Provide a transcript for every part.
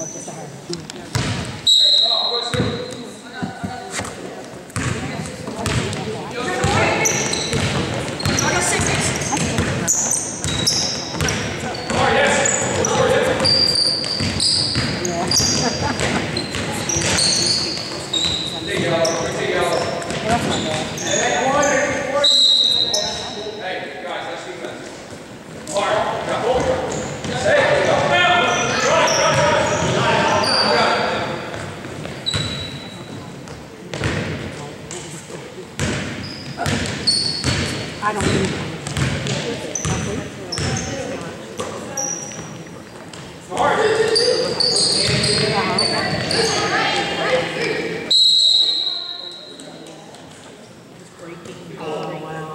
我就是。I don't need Oh, wow.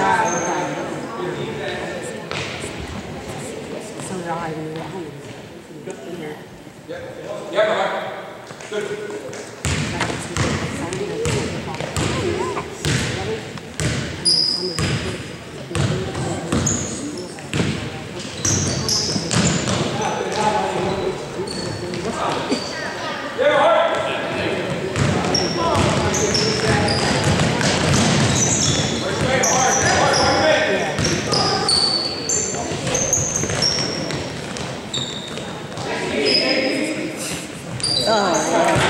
So did I when we were at Oh, yeah.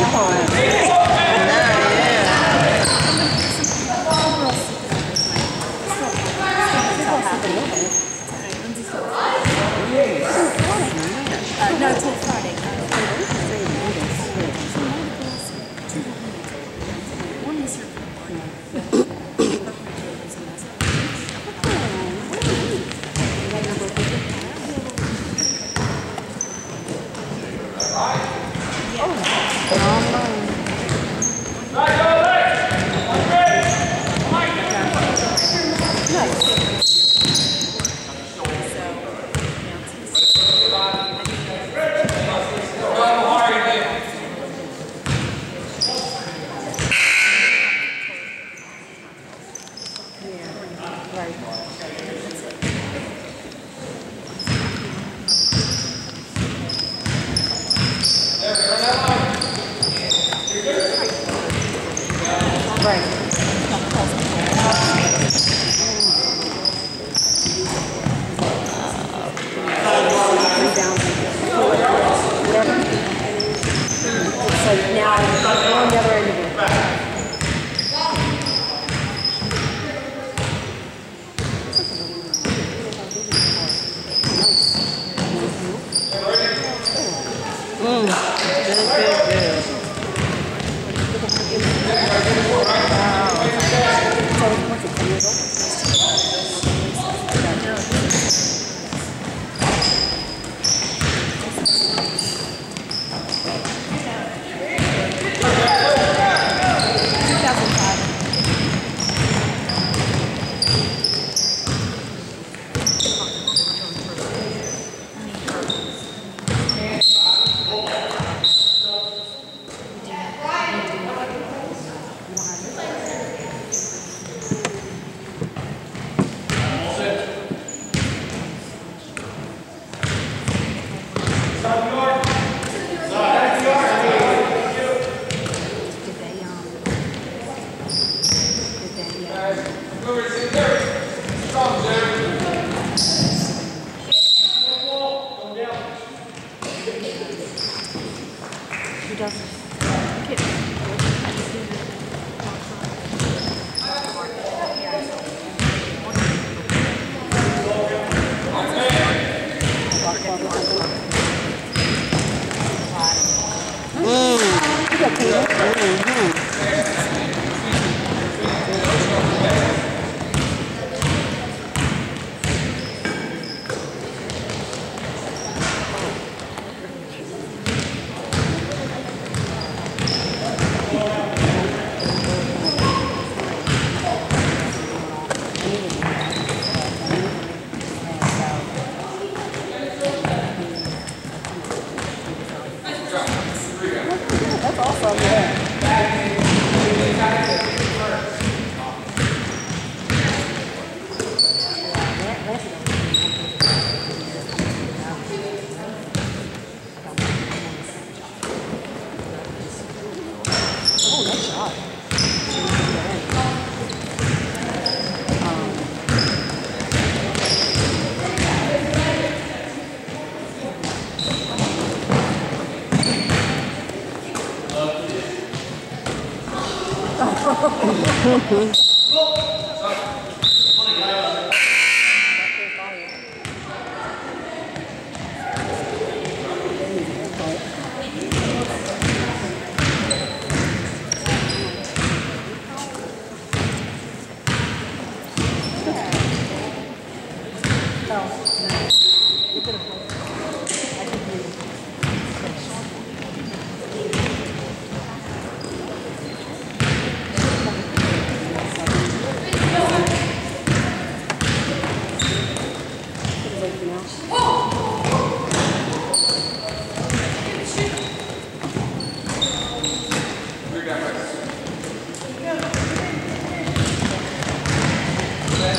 Come on. 怎么怎。Right. Ooh. Ooh. Ooh. Oh,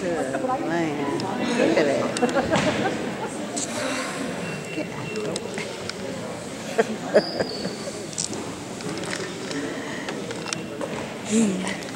Good man. Look at it. Get out.